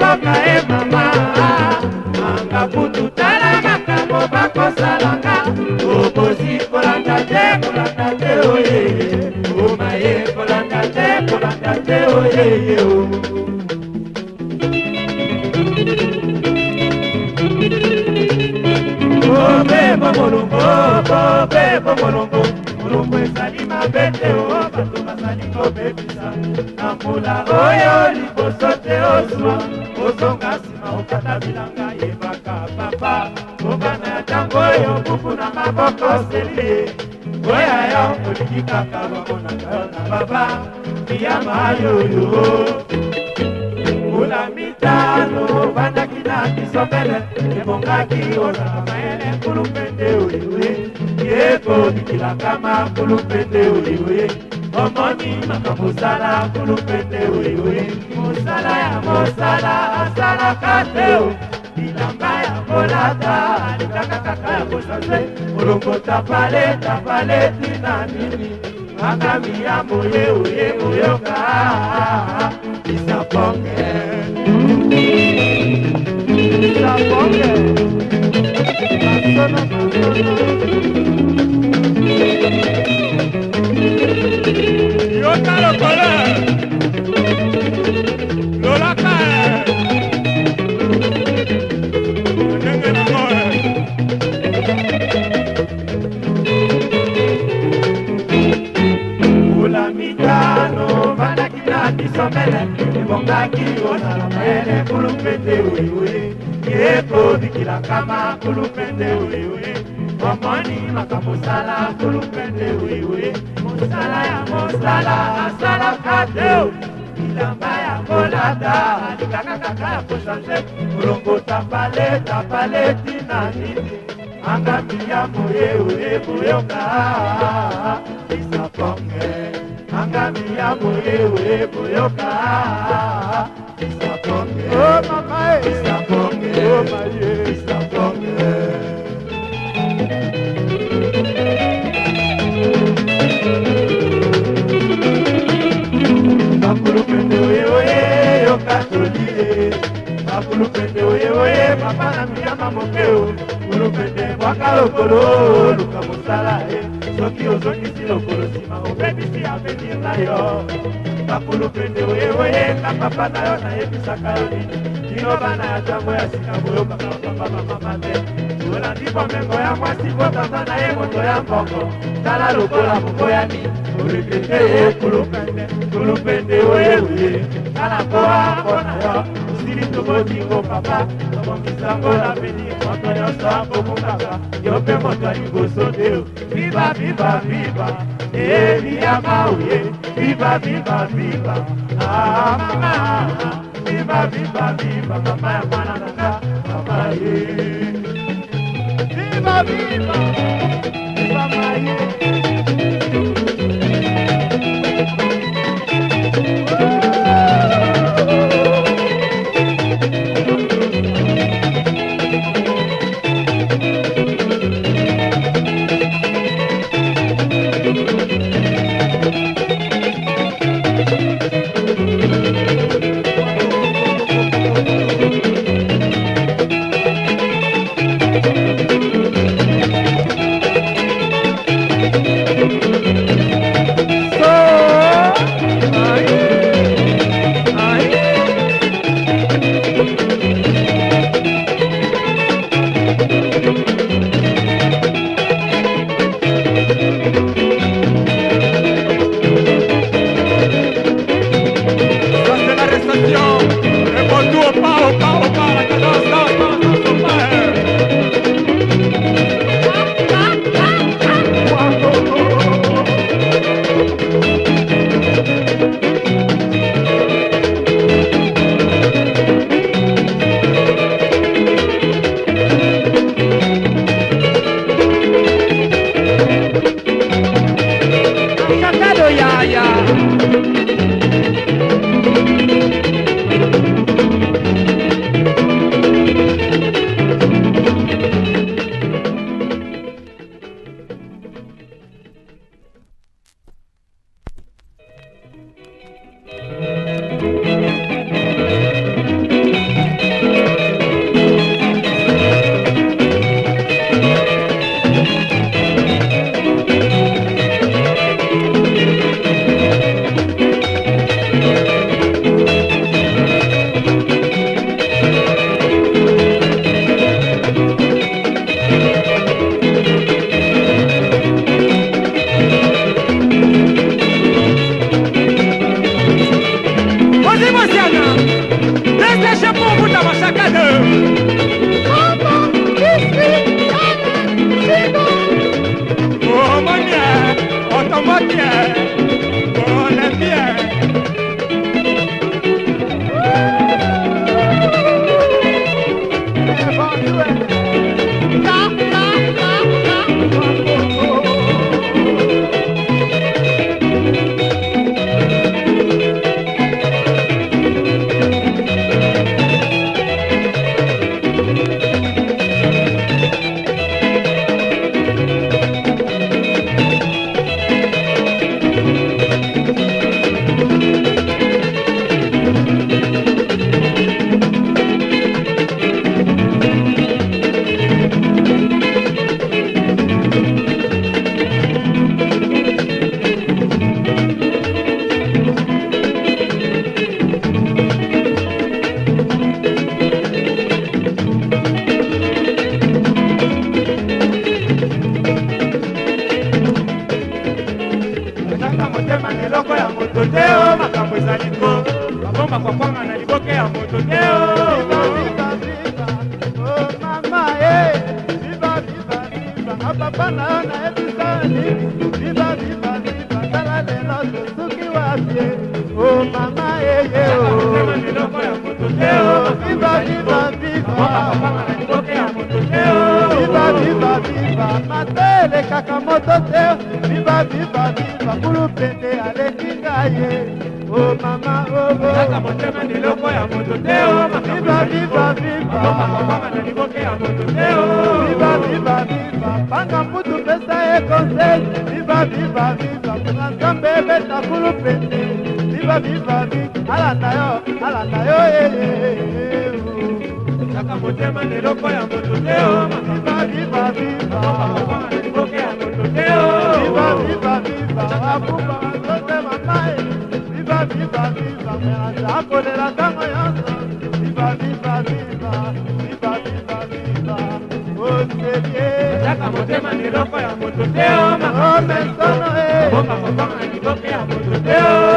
mboka e mama manga putu tala makambo bakosalanga obosi kolanda te kolanda te oye omaye kolanda te kolanda te oyeye o opepo molongo opepo molongo molongo ezali mabe te o bato bazali kobebisa na mbula oyo liboso te ozwa kozonga nsima okata bilanga yebaka papa kobana ya ntango oyo buku na maboko oseli koya yo olingi kaka bamonaka yo na baba liyama yoyo mbula mitano bandaki na kisopele ebongaki ozala mayele nkulu mpende oyoye ye kobikilaka makulu mpende oyoye omoni mosala kulupete wewe mosala ya mosala asalaka te bilamba ya kolata alingaka kaka ya kosanze kolongota paleta paleti na nini makami ya moye oye oyoka bisaponge bisaponge masona masona likolo lolaka ndenge nango kula mitano bandaki na bisombele ebongaki ozala mayele kulumpete wiwi yekodikilaka makulumpete wiwi omoni makambo osala kulumpete wiwi mosala ya mosala asalaka te bilamba ya kolata alingaka kaka ya kochange kolongo tapale tapale tina nini angami ya moye oye boyoka bisaponge angami ya moye oye boyoka bisaponge bisaponge oh, eh. bisaponge oh, olupete oyeoye papa na miyama moke o olupete bwaka lokolo oluka mosala e soki ozongisi lokolo nsima obebisi avenir na yo bakulupete oyeoye na papa na yo nayebisaka yo nini kino bana ya ntango ya sika boyokaka papa bamama te olandi bomengo ya mwasi botata na ye moto ya mbongo tala lokola mokoyani olupete ye eh, kulupende kulupende oyeoye tala koa Rodrigo Papá, vamos que na avenida, Antônio Sambo com Cacá. Eu pergunto a Igor, sou Deus, viva, viva, viva, ele é Mauê, viva, viva, viva, ah, mamá, viva, viva, viva, papai, Guanacá, papai, viva, viva, viva, Thank you. babomba kwakwanga na liboke ya moto te papa na nayebisa nini viva viva viva tala lelo tosuki wapie o mama yeye o viva viva viva viva viva viva matele kaka moto te viva viva viva kulupende alekinga ye o oh, mama ogo oh, oh. kaka motema leloko ya moto te o mama biba biba biba mama na liboke ya moto te o biba biba biba panga mputu pesa ye conseil biba biba biba kuna nzambe ebeta kulu pete biba biba biba alanda yo alanda yo ee kaka motema leloko ya moto te o biba biba biba mama na liboke ya moto te o biba biba biba akupa nzote mama viva viva mena akolela ntango nyonso viva viva viva viva viva viva osebiezaka motema miloko ya moto te omaomesono e bomba kobanga liboke ya moto te o